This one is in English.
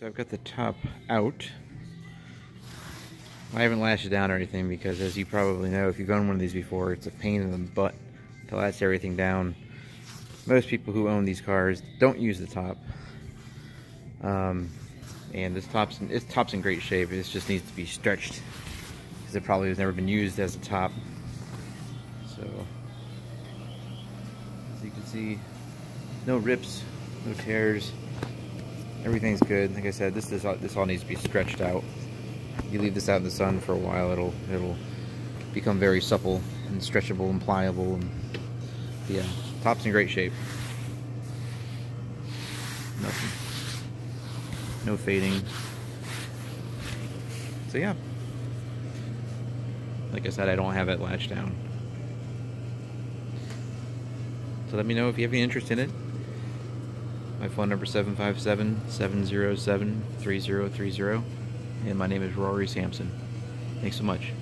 So I've got the top out. I haven't lashed it down or anything because as you probably know, if you've owned one of these before, it's a pain in the butt to lash everything down. Most people who own these cars don't use the top. Um, and this top's in, this top's in great shape. It just needs to be stretched because it probably has never been used as a top. So, as you can see, no rips, no tears. Everything's good. Like I said, this this all, this all needs to be stretched out. You leave this out in the sun for a while, it'll it'll become very supple and stretchable and pliable. And yeah, top's in great shape. Nothing. No fading. So yeah. Like I said, I don't have it latched down. So let me know if you have any interest in it. My phone number is 757-707-3030. And my name is Rory Samson. Thanks so much.